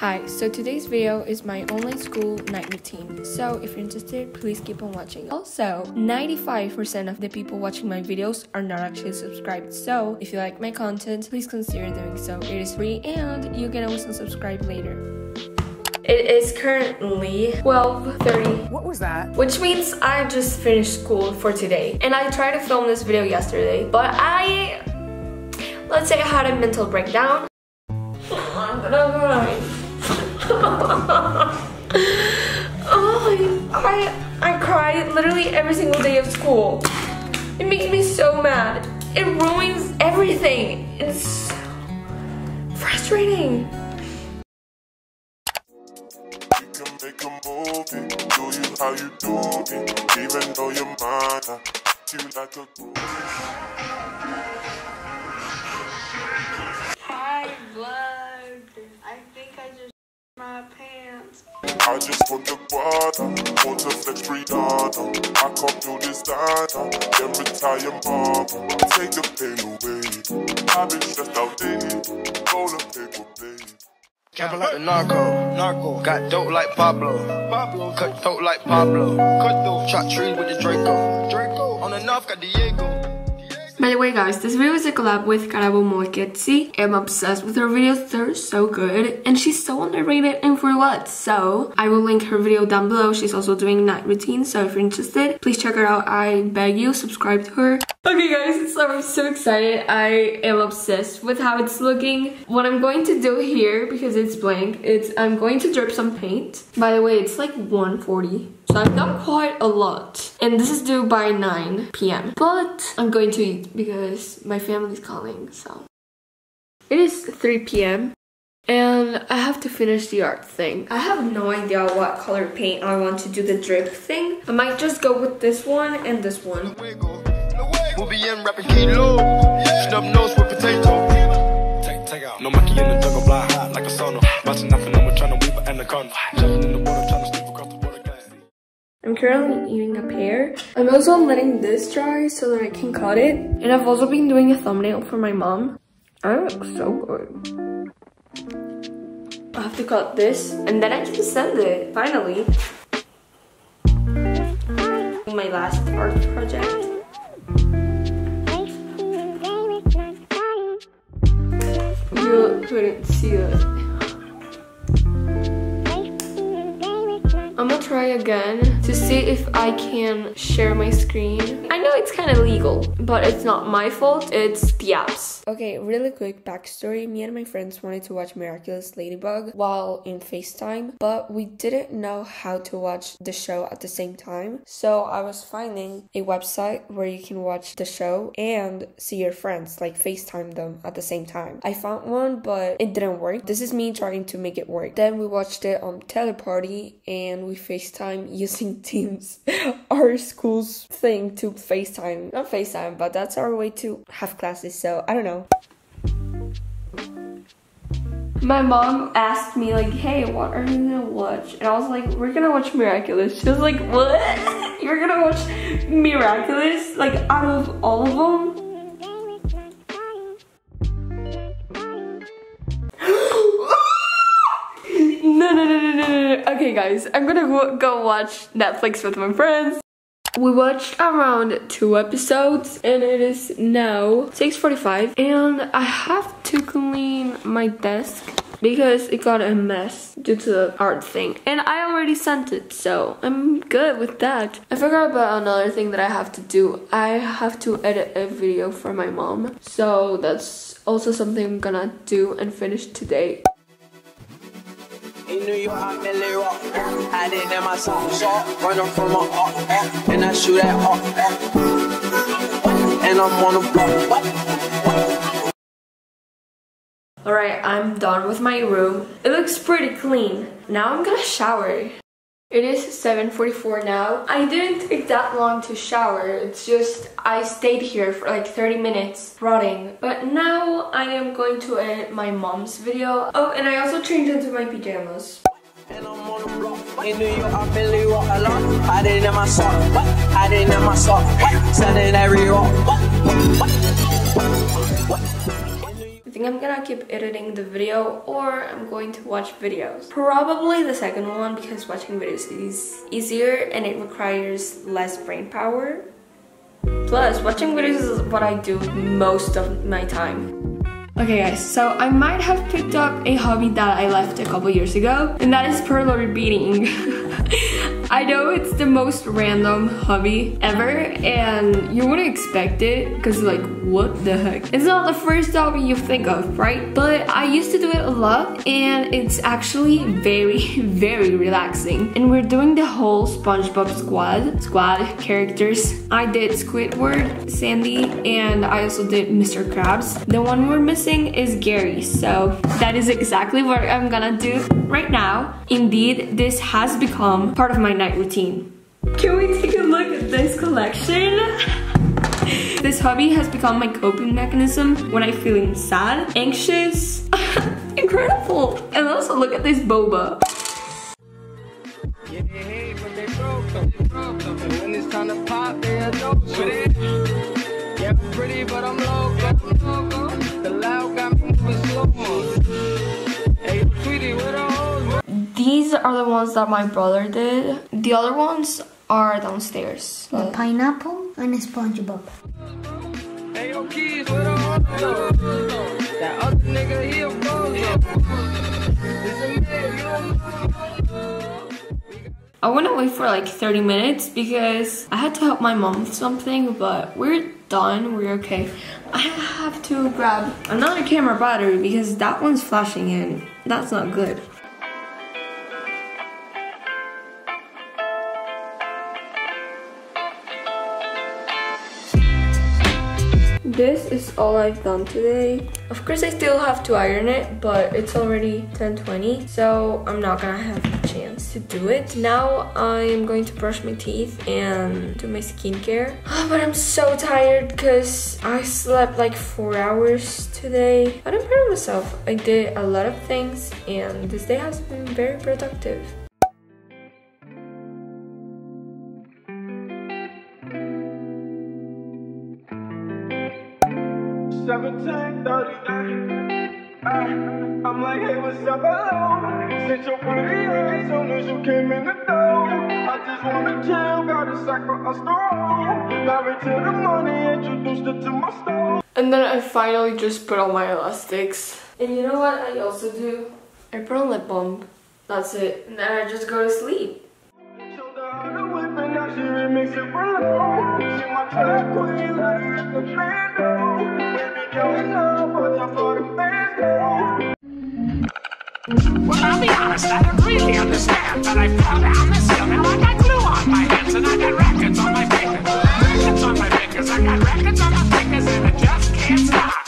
Hi, so today's video is my online school night routine. So if you're interested, please keep on watching. Also, 95% of the people watching my videos are not actually subscribed. So if you like my content, please consider doing so. It is free and you can also subscribe later. It is currently 12.30. What was that? Which means I just finished school for today. And I tried to film this video yesterday, but I, let's say I had a mental breakdown. Oh, I, I cry literally every single day of school. It makes me so mad. It ruins everything. It's so frustrating. How you even though mine, uh, you like a. just put the water, want to flex Rihanna. I come to this data, then retire mama. Take the pain away. I've been stressed out daily, roll a paper blade. Camping like the narco, narco. Got dope like Pablo, Pablo. Cut throat like Pablo, cut throat. Chop trees with the Draco, Draco. On the north got Diego. By the way guys, this video is a collab with Karabo Moeketsi. I'm obsessed with her videos, they're so good. And she's so underrated and for what? So, I will link her video down below. She's also doing night routines, so if you're interested, please check her out. I beg you, subscribe to her. Okay guys, so I'm so excited. I am obsessed with how it's looking. What I'm going to do here, because it's blank, it's I'm going to drip some paint. By the way, it's like 140. So I've done quite a lot. And this is due by 9 p.m. But I'm going to eat because my family's calling, so. It is 3 p.m. And I have to finish the art thing. I have no idea what color paint I want to do the drip thing. I might just go with this one and this one. We'll be in rapping kilo. Snub nose with potato. Take, take out. No monkey in the jungle, fly high like a sauna. Bouncing nothing, I'm trying to weave an anaconda. Currently eating a pear. I'm also letting this dry so that I can cut it. And I've also been doing a thumbnail for my mom. I look so good. I have to cut this and then I can send it, finally. My last art project. You couldn't see it. I'm gonna try again to see if I can share my screen. I know it's kind of legal, but it's not my fault, it's the app's. Okay, really quick backstory. Me and my friends wanted to watch Miraculous Ladybug while in FaceTime, but we didn't know how to watch the show at the same time. So I was finding a website where you can watch the show and see your friends, like FaceTime them at the same time. I found one, but it didn't work. This is me trying to make it work. Then we watched it on Teleparty and we FaceTime using Teams, our school's thing to FaceTime. Not FaceTime, but that's our way to have classes, so I don't know. My mom asked me like, hey, what are you gonna watch? And I was like, we're gonna watch Miraculous. She was like, what? You're gonna watch Miraculous? Like, out of all of them? Okay, guys, I'm gonna go, go watch Netflix with my friends. We watched around two episodes and it is now 6.45 and I have to clean my desk because it got a mess due to the art thing and I already sent it so I'm good with that. I forgot about another thing that I have to do. I have to edit a video for my mom so that's also something I'm gonna do and finish today. In New York, I my soul, short. Running from. And I shoot at. And I'm on the block. Alright, I'm done with my room. It looks pretty clean. Now I'm gonna shower. It is 7.44 now. I didn't take that long to shower. It's just I stayed here for like 30 minutes rotting. But now I am going to edit my mom's video. Oh, and I also changed into my pajamas. In New York, I in my sock. My sock. Every rock. Think I'm gonna keep editing the video or I'm going to watch videos. Probably the second one because watching videos is easier and it requires less brain power. Plus, watching videos is what I do most of my time. Okay guys, so I might have picked up a hobby that I left a couple years ago, and that is perler beading. I know it's the most random hobby ever, and you wouldn't expect it, because like, what the heck? It's not the first hobby you think of, right? But I used to do it a lot, and it's actually very, very relaxing. And we're doing the whole SpongeBob squad, squad characters. I did Squidward, Sandy, and I also did Mr. Krabs. The one we're missing is Gary, so that is exactly what I'm gonna do right now. Indeed, this has become part of my night routine. Can we take a look at this collection? This hobby has become my coping mechanism when I'm feeling sad, anxious, incredible. And also look at this boba. Yeah, they hate, but they broke them. And when it's time to pop, they are dope with it. Yeah, I'm pretty, but I'm loco. The loud got me moving slow Hey, sweetie, where the hoes? These are the ones that my brother did. The other ones are downstairs. The pineapple and a SpongeBob. Hey, yo, keys, where the? That other nigga, he a bozo. It's a man, you don't know. I went away for like 30 minutes because I had to help my mom with something, but we're done, we're okay. I have to grab another camera battery because that one's flashing in. That's not good. This is all I've done today. Of course, I still have to iron it, but it's already 10:20, so I'm not gonna have a chance to do it. Now I'm going to brush my teeth and do my skincare. But I'm so tired because I slept like four hours today. I'm proud of myself. I did a lot of things, and this day has been very productive. Seventeen thirty. Ah, I'm like, hey, what's up, hello? Since your pretty ass soon as you came in the door. I just wanna chill, got a sack for us to roll. Married to the money, introduced her to my store. And then I finally just put on my elastics. And you know what I also do? I put on lip balm. That's it. And then I just go to sleep. Showed her how to whip and now she remix it for low. She my track queen, let her the bando. Well, I'll be honest, I don't really understand, but I fell down this hill. Now I got glue on my hands, and I got records on my fingers. Records on my fingers, I got records on my fingers, and I just can't stop.